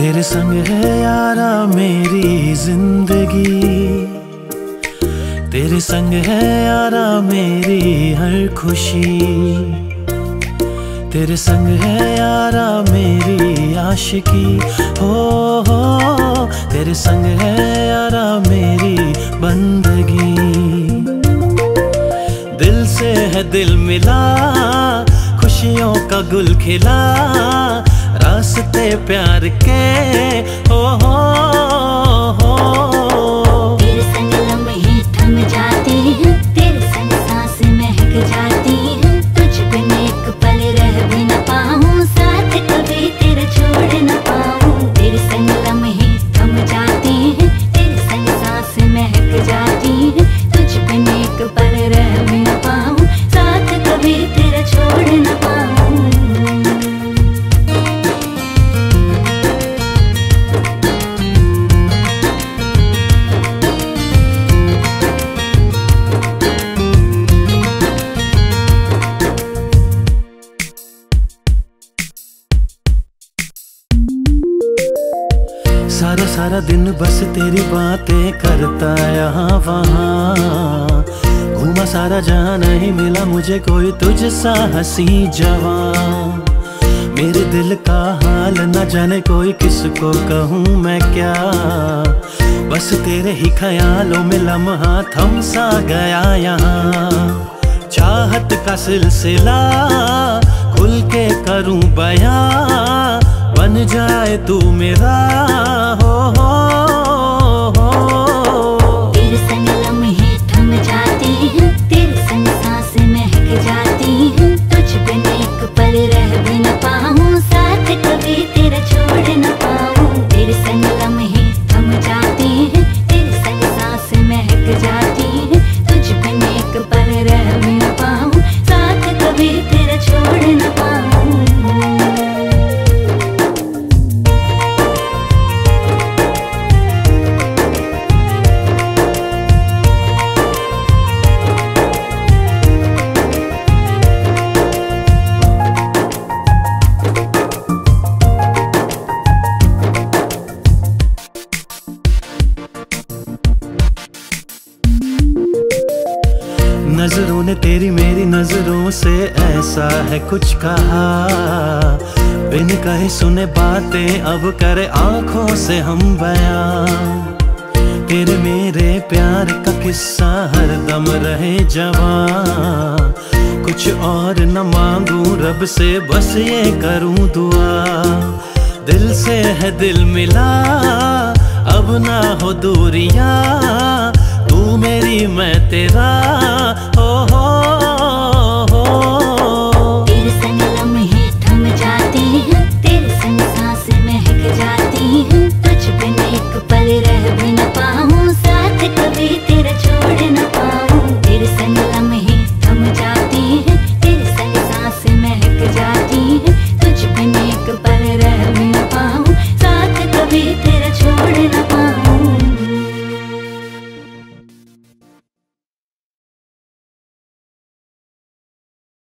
तेरे संग है यारा मेरी ज़िंदगी। तेरे संग है यारा मेरी हर खुशी। तेरे संग है यारा मेरी आशिकी। हो हो, तेरे संग है यारा मेरी बंदगी। दिल से है दिल मिला, खुशियों का गुल खिला। रास्ते प्यार के, हो हो हो। महक जाती है। पल रह साथ छोड़ न थम जाते हैं, तेरे संग सांस महक जाती सारा सारा दिन बस तेरी बातें करता यहाँ वहाँ। घूमा सारा जहाँ नहीं मिला मुझे कोई तुझ सा हँसी जवान। मेरे दिल का हाल न जाने कोई किसको कहूँ मैं क्या। बस तेरे ही ख्यालों में लम्हा थम सा गया यहाँ। चाहत का सिलसिला खुल के करूँ बयां। बन जाए तू मेरा। नज़रों ने तेरी मेरी नज़रों से ऐसा है कुछ कहा। बिन कहे सुने बातें, अब करे आँखों से हम बयां। तेरे मेरे प्यार का किस्सा हर दम रहे जवां। कुछ और न मांगू, रब से बस ये करूँ दुआ। दिल से है दिल मिला, अब ना हो दूरियाँ। तू मेरी मैं तेरा हो हो, हो, तेरे संग लम्हे थम जाती हैं तेरे संग सांस महक जाती हैं। तुझ बिन एक पल रह भी न पाऊँ साथ कभी तेरे